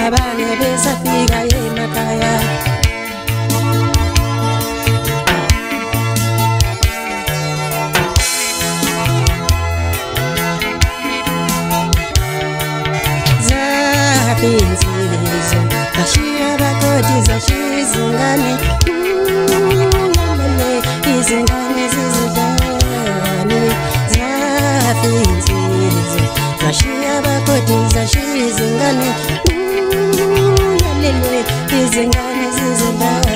babane besafika emakhaya zapenzizo bashiya bakoti zashiya izingane ulalele izingane zizidlane zapenzizo zashiya bakoti zashiya izingane izingane zizibalo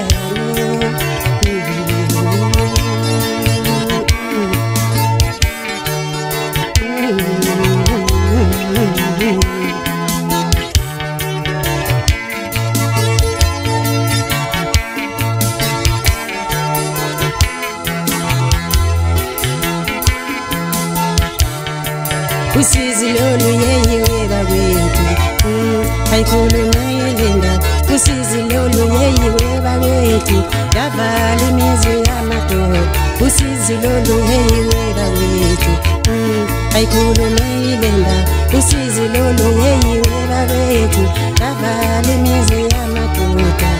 usizi lolu yeyiweba kwethu mm, ayikhulumayelendaba usizi loluyeyiwebawetu yavala imizi yamatoko usizi loluyeyiwebawetu mm, ayikhulumeyilenda usizi loluyeyiwebawetu yavala imizi yamatoka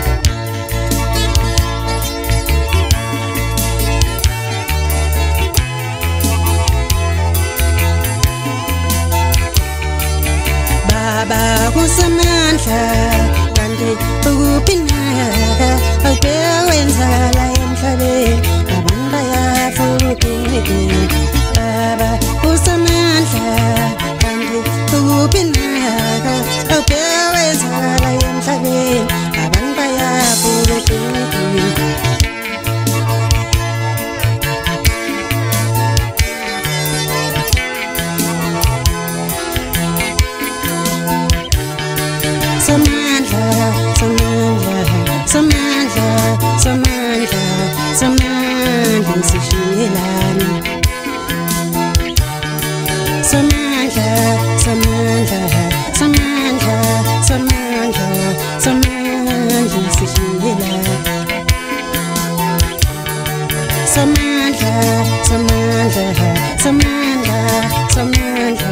baba kusamandla Samantha, Samantha, Samantha, Samantha, Samantha, Sishilani. Samantha, Samantha, Samantha, Samantha, Samantha, Sishilani. Samantha, Samantha, Samantha, Samantha,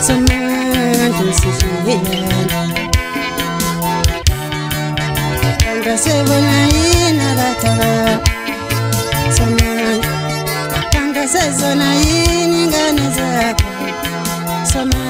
Samantha, Samantha, Samantha. tangasezonainganaza soma